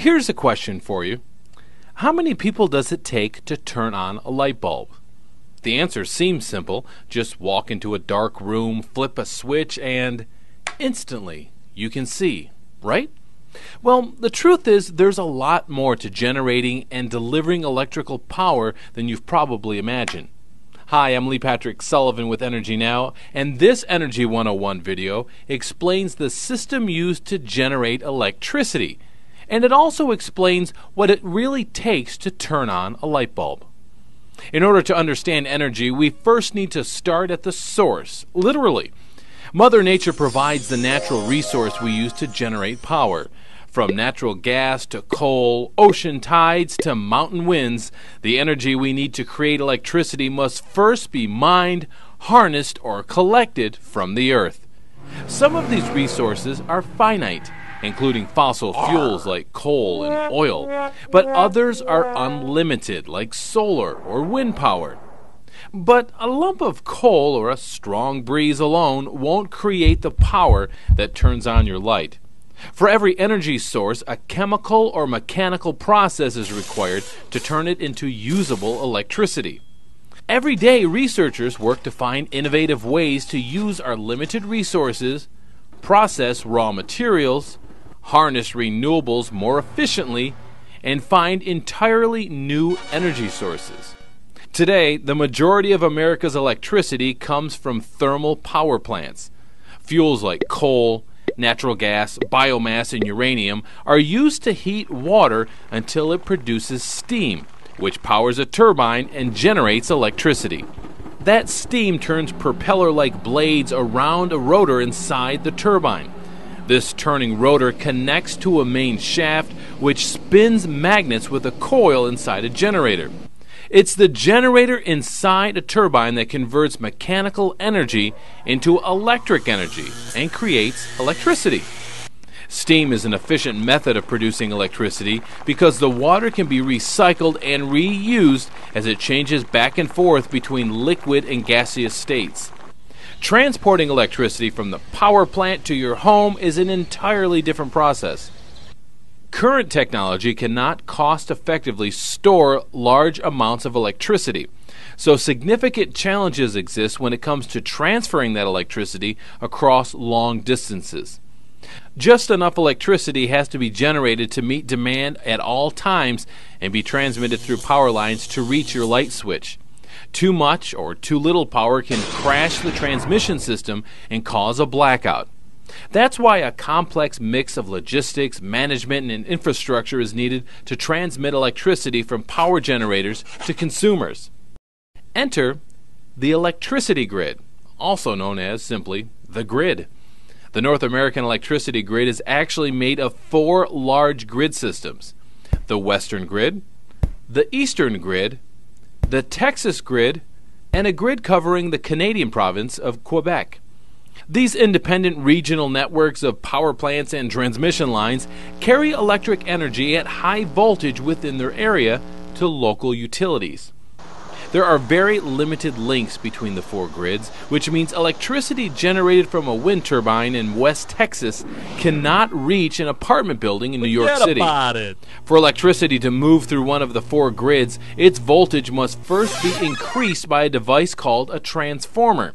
Here's a question for you How many people does it take to turn on a light bulb? The answer seems simple. Just walk into a dark room, flip a switch, and instantly you can see, right? Well, the truth is, there's a lot more to generating and delivering electrical power than you've probably imagined. Hi, I'm Lee Patrick Sullivan with Energy Now, and this Energy 101 video explains the system used to generate electricity. And it also explains what it really takes to turn on a light bulb. In order to understand energy, we first need to start at the source, literally. Mother Nature provides the natural resource we use to generate power. From natural gas to coal, ocean tides to mountain winds, the energy we need to create electricity must first be mined, harnessed, or collected from the earth. Some of these resources are finite, including fossil fuels like coal and oil, but others are unlimited, like solar or wind power. But a lump of coal or a strong breeze alone won't create the power that turns on your light. For every energy source, a chemical or mechanical process is required to turn it into usable electricity. Every day, researchers work to find innovative ways to use our limited resources, process raw materials, harness renewables more efficiently, and find entirely new energy sources. Today, the majority of America's electricity comes from thermal power plants. Fuels like coal, natural gas, biomass, and uranium are used to heat water until it produces steam, which powers a turbine and generates electricity. That steam turns propeller like blades around a rotor inside the turbine. This turning rotor connects to a main shaft which spins magnets with a coil inside a generator. It's the generator inside a turbine that converts mechanical energy into electric energy and creates electricity. Steam is an efficient method of producing electricity because the water can be recycled and reused as it changes back and forth between liquid and gaseous states. Transporting electricity from the power plant to your home is an entirely different process. Current technology cannot cost effectively store large amounts of electricity. So, significant challenges exist when it comes to transferring that electricity across long distances. Just enough electricity has to be generated to meet demand at all times and be transmitted through power lines to reach your light switch. Too much or too little power can crash the transmission system and cause a blackout. That's why a complex mix of logistics, management, and infrastructure is needed to transmit electricity from power generators to consumers. Enter the electricity grid, also known as simply the grid. The North American electricity grid is actually made of four large grid systems the Western grid, the Eastern grid, the Texas grid, and a grid covering the Canadian province of Quebec. These independent regional networks of power plants and transmission lines carry electric energy at high voltage within their area to local utilities. There are very limited links between the four grids, which means electricity generated from a wind turbine in West Texas cannot reach an apartment building in New York Forget City. about it. For electricity to move through one of the four grids, its voltage must first be increased by a device called a transformer.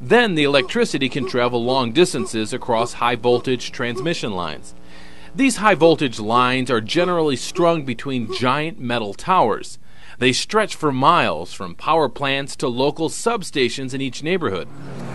Then the electricity can travel long distances across high voltage transmission lines. These high voltage lines are generally strung between giant metal towers. They stretch for miles from power plants to local substations in each neighborhood.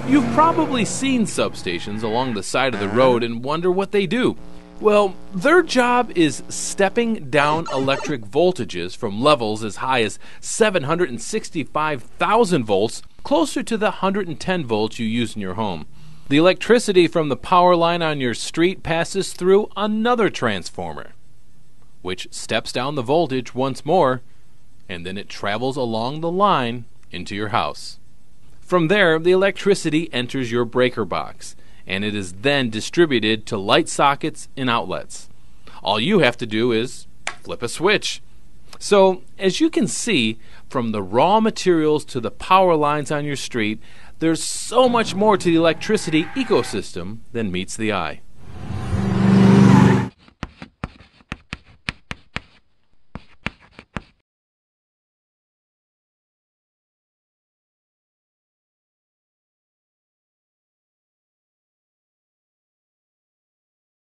You've probably seen substations along the side of the road and wonder what they do. Well, their job is stepping down electric voltages from levels as high as 765,000 volts closer to the 110 volts you use in your home. The electricity from the power line on your street passes through another transformer, which steps down the voltage once more, and then it travels along the line into your house. From there, the electricity enters your breaker box, and it is then distributed to light sockets and outlets. All you have to do is flip a switch. So, as you can see, from the raw materials to the power lines on your street, there's so much more to the electricity ecosystem than meets the eye.